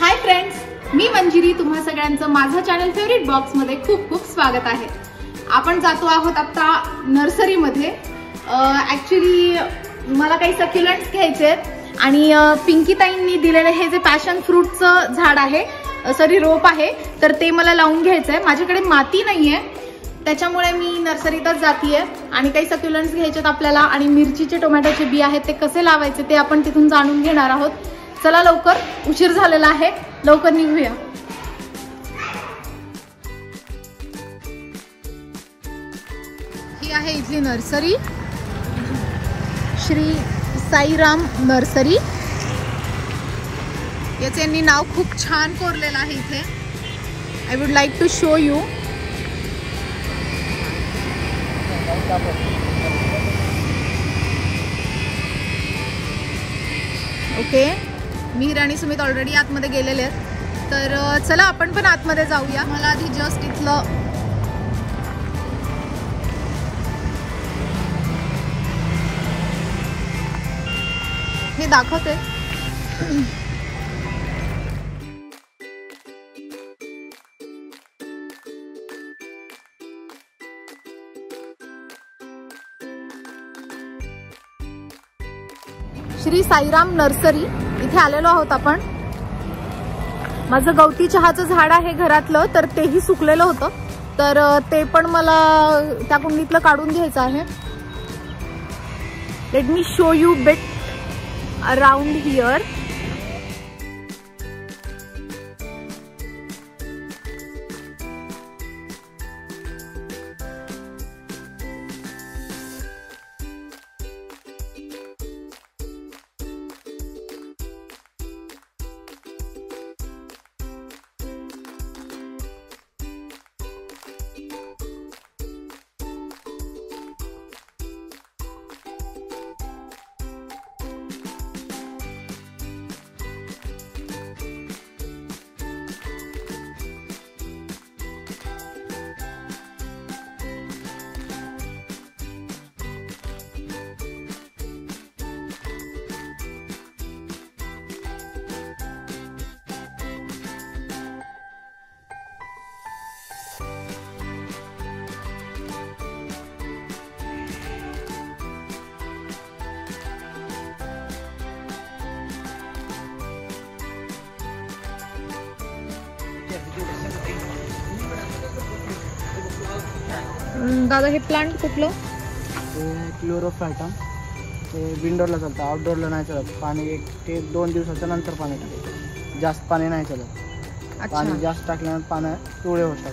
Hi friends मी मंजिरी तुम्हा सगळ्यांचं माझं चॅनल फेवरेट बॉक्समध्ये खूप खूप स्वागत आहे. आपण जातो आहोत आता नर्सरीमध्ये ऍक्च्युली मला काही सक्युलंट्स घ्यायचे आहेत आणि पिंकीताईंनी दिलेलं हे जे पॅशन फ्रूटचं झाड आहे सॉरी रोप आहे. तर ते मला लावून घ्यायचं आहे माझ्याकडे माती नाहीये. त्याच्यामुळे मी नर्सरीतच जातीये. आणि काही सक्युलंट्स घ्यायचेत आपल्याला. आणि मिरचीचे टोमॅटोचे बी आहेत. ते कसे लावायचे ते आपण तिथून जाणून घेणार आहोत. चला लवकर. उशीर झालेला आहे. लवकर निघूया. ही आहे इथली नर्सरी. श्री साईराम नर्सरी. याचं यांनी नाव खूप छान कोरलेलं आहे इथे. I would like to show you okay Mir आणि सुमित ऑलरेडी आतमध्ये गेलेले आहेत. तर चला आपण पण आतमध्ये जाऊया. मला आधी जस्ट इथलं हे दाखवते. श्री साईराम नर्सरी. इथे आलेलो आहोत आपण. माझं गवती चहाचं झाड आहे घरातलं तर तेही सुकलेलं होतं. तर ते पण मला त्या कुंडीतलं काढून घ्यायचं आहे. Let me show you bit around here दादा हे प्लांट कुठलं? ते क्लोरोफायटम ते विंडोरला चालतं आउटडोअरला नाही चालत. पाणी एक ते दोन दिवसाच्या नंतर पाणी टाकायचं जास्त पाणी नाही चालत. पाणी जास्त टाकल्यानंतर पाण्या पिवळे होतात.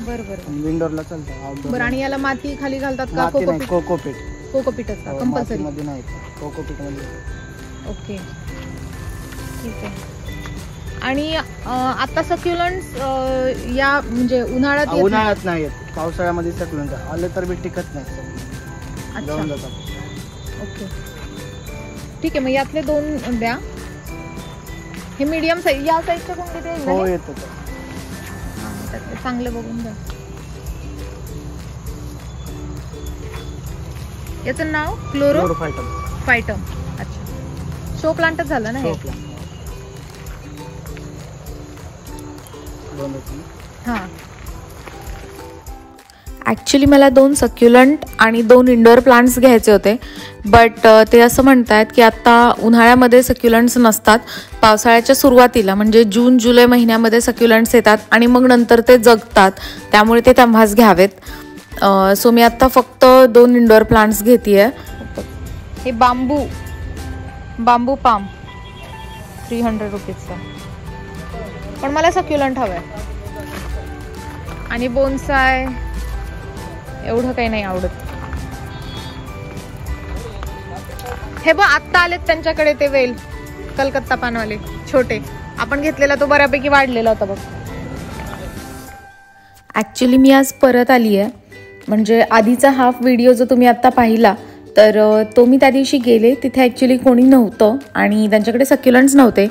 बरं बरं आणि विंडोरला चालतं आउटडोअर आणि याला माती खाली घालतात का? कोकोपीट कोकोपीट कोकोपीटच का हो, कंपल्सरी मातीमध्ये नाही. कोकोपीटमध्ये. ओके. ठीक आहे. आणि आता सक्युलंट्स या म्हणजे उन्हाळ्यात येत नाही. उन्हाळ्यात नाही येत. पावसाळ्यामध्ये सगळं आले तर बी टिकत नाही. जाऊन अच्छा जातात ओके. ठीक आहे मग यातले दोन द्या. हे मीडियम साईज या साईजच्या कोणते ते हो येतं ते. त्यातले चांगले बघून द्या याचं नाव? क्लोरो? क्लोरोफायटम फायटम अच्छा. शो प्लांटच झालं ना हे? हो, plant. ॲक्च्युली मला दोन सक्युलंट आणि दोन इंडोअर प्लांट्स घ्यायचे होते. बट ते असं म्हणतायत की आत्ता उन्हाळ्यामध्ये सक्युलंट्स नसतात. पावसाळ्याच्या सुरुवातीला म्हणजे जून जुलै महिन्यामध्ये सक्युलंट्स येतात आणि मग नंतर ते जगतात. त्यामुळे ते तेव्हाच घ्यावेत. सो मी आत्ता फक्त दोन इंडोअर प्लांट्स घेते हे bamboo. Bamboo palm. Three hundred रुपीजचा पण मला सक्युलंट हवंय. आणि बोनसाय एवढं काही नाही आवडत. हे बघ आत्ता आलेत त्यांच्याकडे ते वेल कलकत्ता पानवाले छोटे. आपण घेतलेला तो बऱ्यापैकी वाढलेला होता बघ. ॲक्च्युली मी आज परत आली आहे म्हणजे आधीचा हाफ व्हिडिओ जो तुम्ही आत्ता पाहिला तर तो मी त्या दिवशी गेले तिथे ॲक्च्युली कोणी नव्हतं आणि त्यांच्याकडे सक्युलंट्स नव्हते.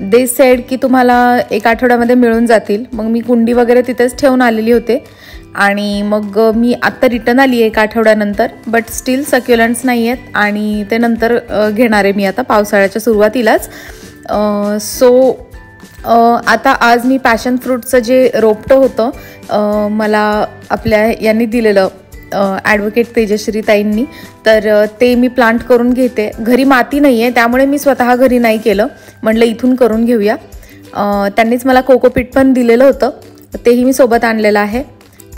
दे सेड की तुम्हाला एक आठवड्यामध्ये मिळून जातील. मग मी कुंडी वगैरे तिथेच ठेवून आलेली होते. आणि मग मी आत्ता रिटर्न आली एक आठवड्यानंतर बट स्टील सक्युलंट्स नाही आहेत आणि ते नंतर घेणार आहे मी आता पावसाळ्याच्या सुरुवातीलाच. सो आता आज मी पॅशन फ्रूटचं जे रोपटं होतं मला आपल्या यांनी दिलेलं ॲडव्होकेट तेजश्री ताईंनी. तर ते मी प्लांट करून घेते. घरी माती नाही आहे त्यामुळे मी स्वतः घरी नाही केलं. म्हटलं इथून करून घेऊया. अ, त्यांनीच मला कोकोपीट पण दिलेलं होतं. तेही मी सोबत आणलेलं आहे.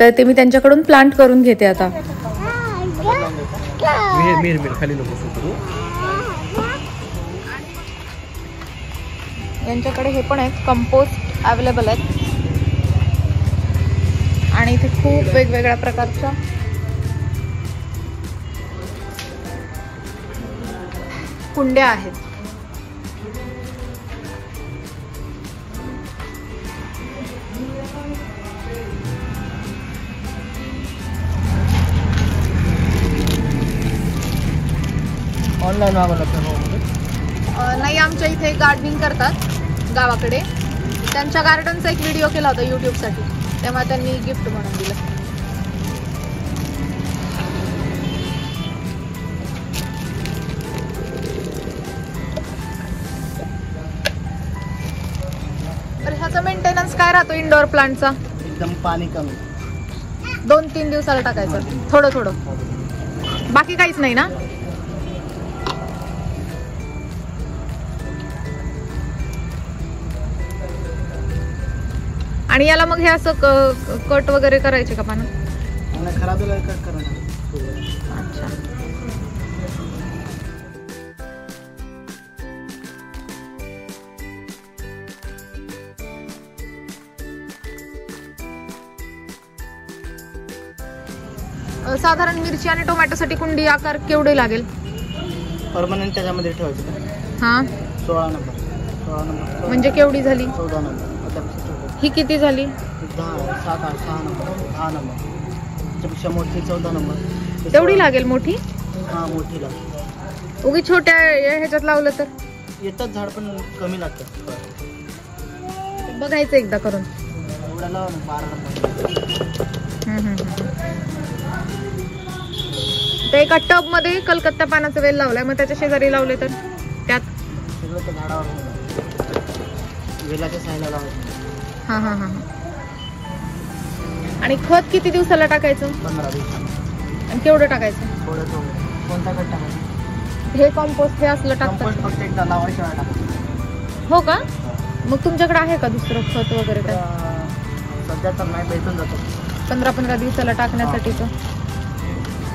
तर ते मी त्यांच्याकडून प्लांट करून घेते आता. यांच्याकडे हे पण आहेत. कंपोस्ट अवेलेबल आहेत. आणि इथे खूप वेगवेगळ्या प्रकारच्या कुंड्या आहेत. ऑनलाईन नाही आमच्या इथे गार्डनिंग करतात गावाकडे. त्यांच्या गार्डनचा एक व्हिडिओ केला होता यूट्यूबसाठी तेव्हा त्यांनी गिफ्ट म्हणून दिलं. काय राहतो इंडोर प्लांटचा एकदम पाणी कमी. दोन तीन दिवसाला टाकायचं. थोडं थोडं. बाकी काहीच नाही ना? आणि याला मग हे असं कट वगैरे करायचे का पानं? आणि खराब कट साधारण मिरची आणि टोमॅटोसाठी कुंडी आकार केवढे लागेल? परमनंट त्याच्यामध्ये ठेवायचं हा? सोळा नंबर. सोळा नंबर. म्हणजे केवढी झाली? चौदा नंबर. ही किती झाली? दहा सात आठ सहा नंबर. दहा नंबर. त्याच्यापेक्षा मोठी चौदा नंबर. तेवढी लागेल मोठी? हा मोठी लागते उगी छोट्या ह्याच्यात लावलं तर? येतात झाड पण कमी लागतात. बघायचं एकदा करून. एवढ्या लावा ना बारा नंबर. हम्म, हम्म, हम्म. ते एका टबमध्ये कलकत्ता पानाचा वेल लावलाय. मग त्याच्या शेजारी लावले तर? त्यात? हा हा हा हा. आणि खत किती दिवसाला टाकायचं? आणि केवढं टाकायचं? हे कॉम्पोस्ट हे असलं टाकतात. हो का? मग तुमच्याकडे आहे का दुसरं खत वगैरे काय? तर सध्या तर नाही भेटून जातो. पंधरा पंधरा दिवसाला टाकण्यासाठीच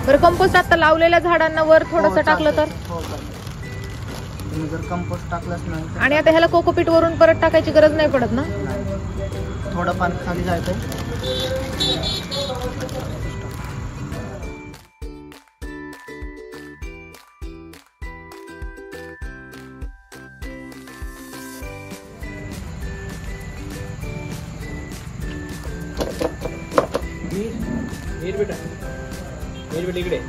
बरं कंपोस्ट आता लावलेल्या झाडांना वर थोडस हो, टाकलं तर चालतंय. हो चालतंय. तुम्ही जर कंपोस्ट टाकलंच नाही तर आणि आता ह्याला कोकोपीट वरून परत टाकायची गरज नाही पडत ना. थोडं पाणी खाली जायचं बेटा बेटा इकडे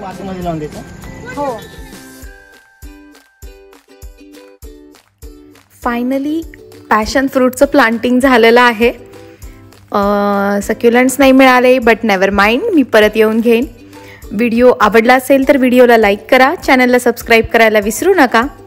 मातीमध्ये लावून द्यायचं हो फायनली पॅशन फ्रूटचं प्लांटिंग झालेलं आहे. सक्युलंट्स नाही मिळाले बट नेवर माइंड मी परत येऊन घेईन. व्हिडिओ आवडला असेल तर व्हिडिओला लाईक करा चॅनलला सबस्क्राईब करायला विसरू नका.